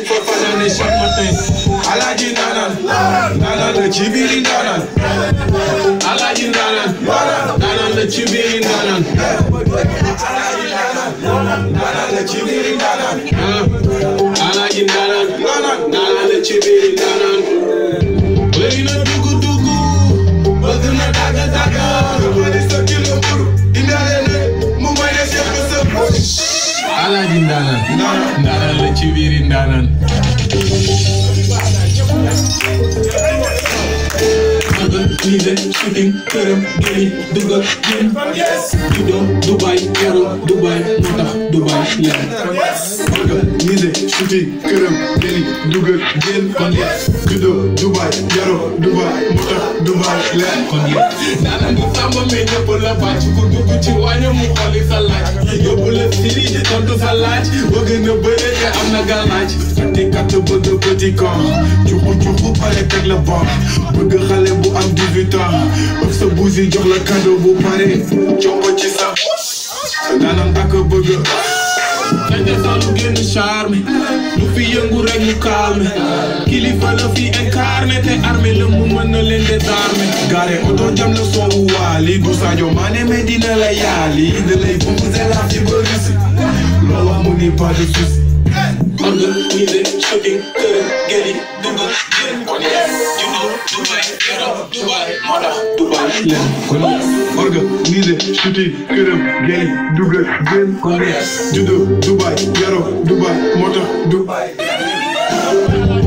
il faut fanaane chaque matin alaaji naanaan naanaan la ci biiri naanaan alaaji naanaan naanaan la ci biiri naanaan alaaji naanaan naanaan la ci biiri naanaan alaaji naanaan naanaan la ci biiri naanaan alaaji ndaanaan ndaanaan la ci biiri ndaanaan lise shooting këram gëri dugal jën juddoo Dubaay yaroo Dubaay moo tax Dubaay leer tuuti këram deni dugal jën kon ye judo jaro Dubaay moto Dubaay leen kon ye daanaka sàmba mi la bàcc ku dugg ci wàññi mu xoli sa laaj yóbbu la siri di tontu sa laaj bëgg na bëre am na galaaj te kat bëgg petit camp cuxu cuxu pare teg la bon bëgg xale bu am 18 ans ëf sa buusi jox la cadeau bu pare coow ci sa daanam ak bëgg dañ ne sax lu génn charme lu fi yëngu rek mu calme kilifa fi incarné te armé la mu mën na leen désarmé. garé oto jam la soowu waali du Sadio Mané Medina la yaali da lay bousez la fi ba risque loo wax mu ni pas de souci. London, we i v e chugging, c o d get it, d n g a get it, You know, Dubai, get up, Dubai, Mala, d u y e a k o n a Marga, w i v e s h o t i n g c o u get i d u g a get k o n a Judo, Dubai, get u Dubai, Mata, Dubai.